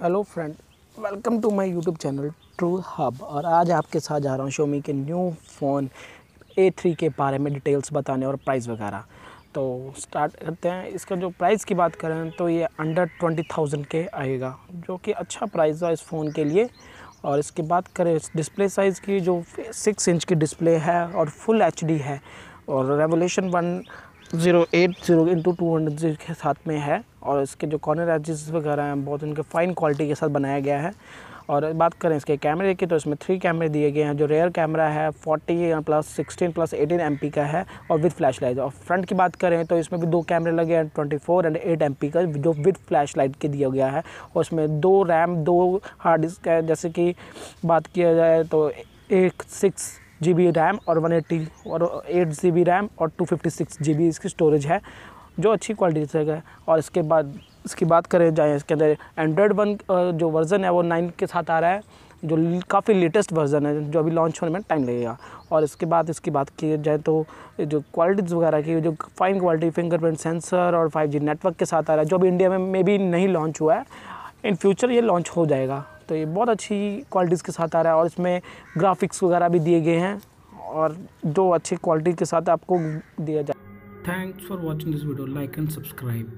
Hello friend welcome to my YouTube channel True Hub और आज आपके साथ जा रहा हूँ शोमी के न्यू फ़ोन ए थ्री के बारे में डिटेल्स बताने और प्राइस वगैरह। तो स्टार्ट करते हैं। इसका जो प्राइस की बात करें तो ये अंडर ट्वेंटी थाउज़ेंड के आएगा, जो कि अच्छा प्राइस है इस फ़ोन के लिए। और इसकी बात करें डिस्प्ले साइज़ की, जो सिक्स इंच की डिस्प्ले है और फुल एचडी है। और revolution one zero eight zero into two hundred के साथ में है। और इसके जो कॉर्नर एजेस वगैरह हैं, बहुत उनके फ़ाइन क्वालिटी के साथ बनाया गया है। और बात करें इसके कैमरे की तो इसमें थ्री कैमरे दिए गए हैं, जो रेयर कैमरा है 40 प्लस 16 प्लस 18 एम का है, और विद फ्लैश लाइट और फ्रंट की बात करें तो इसमें भी दो कैमरे लगे हैं 24 एंड 8 एम का, जो विद फ्लैश लाइट के दिया गया है। और उसमें दो रैम दो हार्ड डिस्क है, जैसे कि बात किया जाए तो एक सिक्स जी बी रैम और वन एट्टी और एट जी बी रैम और two fifty six G B इसकी स्टोरेज है। जो अच्छी क्वालिटी से और इसके बाद, इसकी बात करें, जाए इसके अंदर एंड्रॉयड वन जो वर्ज़न है वो नाइन के साथ आ रहा है, जो काफ़ी लेटेस्ट वर्ज़न है, जो अभी लॉन्च होने में टाइम लगेगा। और इसके बाद, इसकी बात की जाए तो जो क्वालिटीज़ वगैरह की जो फाइन क्वालिटी फिंगरप्रिंट सेंसर और 5G नेटवर्क के साथ आ रहा है, जो अभी इंडिया में मे भी नहीं लॉन्च हुआ है इन फ्यूचर ये लॉन्च हो जाएगा। तो ये बहुत अच्छी क्वालिटीज़ के साथ आ रहा है और इसमें ग्राफिक्स वगैरह भी दिए गए हैं, और जो अच्छी क्वालिटी के साथ आपको दिया जाए Thanks for watching this video. Like and subscribe.